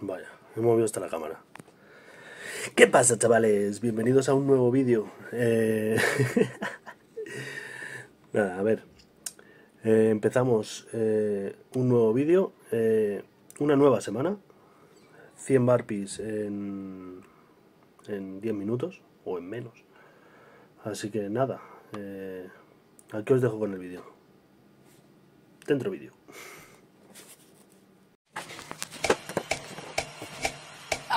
Vaya, he movido hasta la cámara. ¿Qué pasa, chavales? Bienvenidos a un nuevo vídeo. Eh, Nada, a ver. Eh, empezamos eh, un nuevo vídeo, una nueva semana. 100 barpees en, en 10 minutos o en menos. Así que nada, aquí os dejo con el vídeo. Dentro vídeo.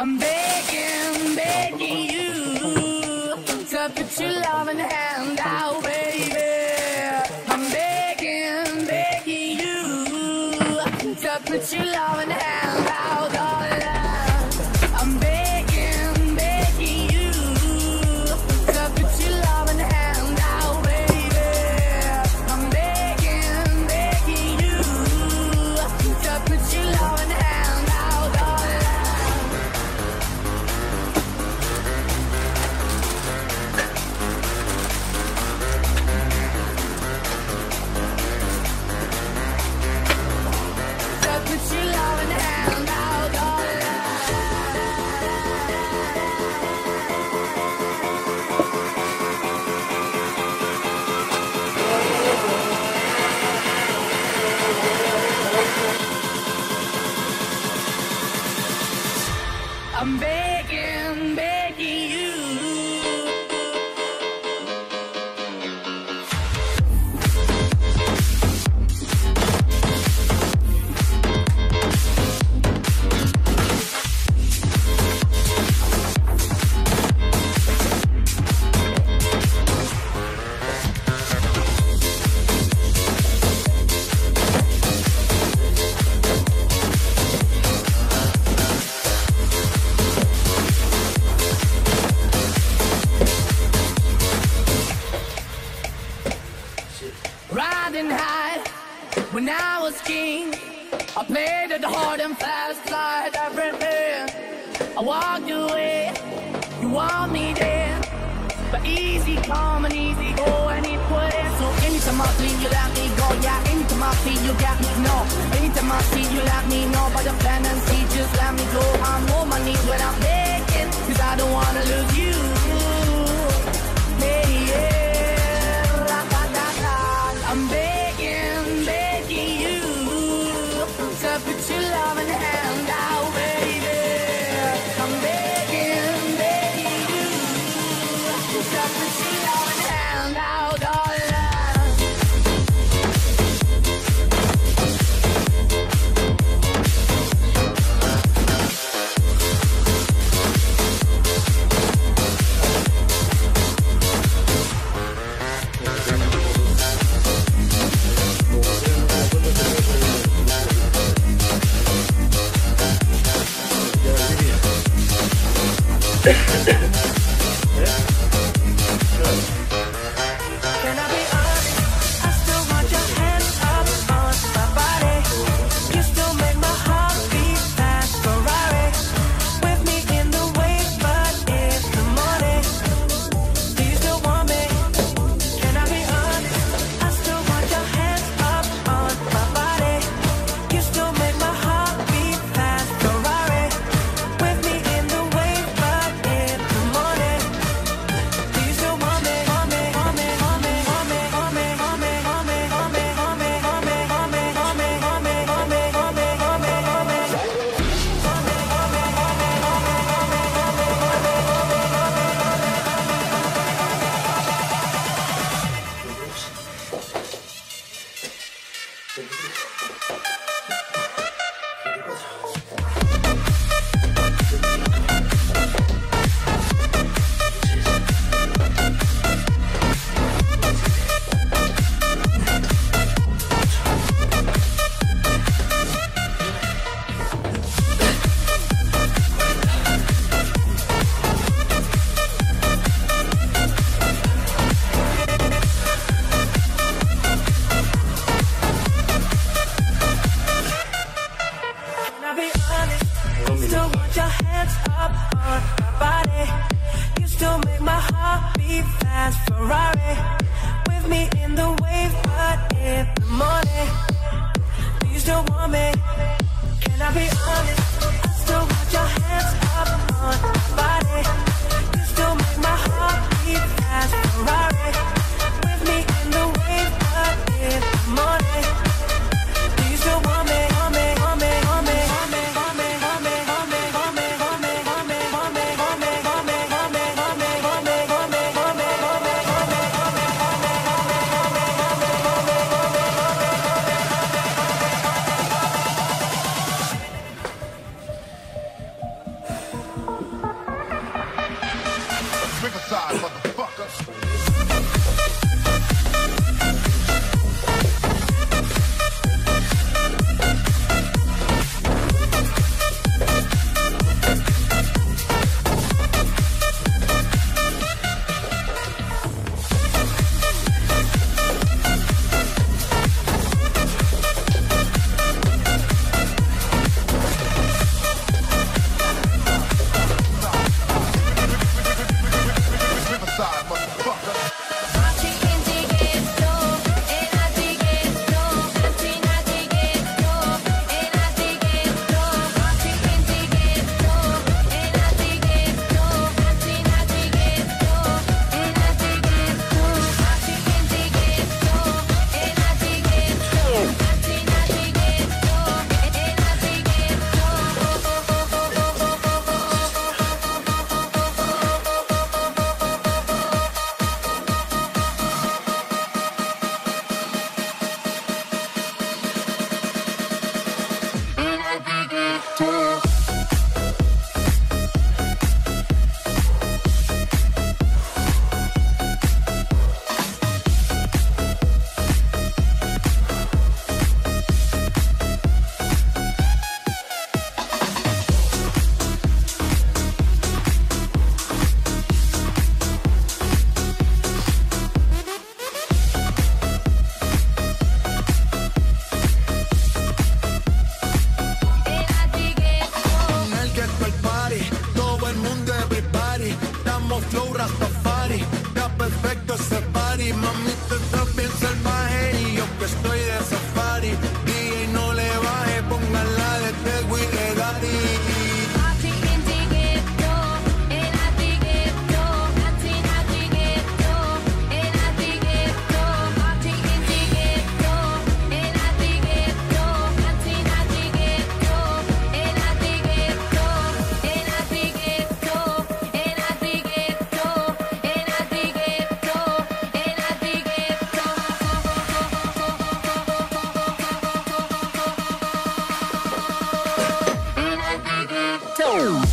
I'm begging, begging you to put your loving hand out, baby. I'm begging, begging I walked away, you want me there. But easy come and easy go anywhere. So anytime I see you let me go, yeah. Anytime I see you got me, no. Anytime I see you let me know. But the plan and see, just let me go. I'm on my knees when I'm begging, cause I don't wanna lose you. Want me? Can I be honest? ¿Ya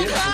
Because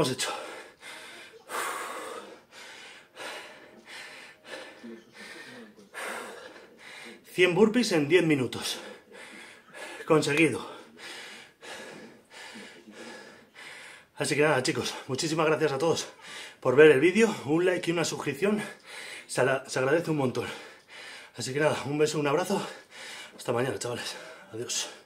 hemos hecho. 100 burpees en 10 minutos. Conseguido. Así que nada, chicos, muchísimas gracias a todos por ver el vídeo. Un like y una suscripción se agradece un montón. Así que nada, un beso, un abrazo. Hasta mañana, chavales. Adiós.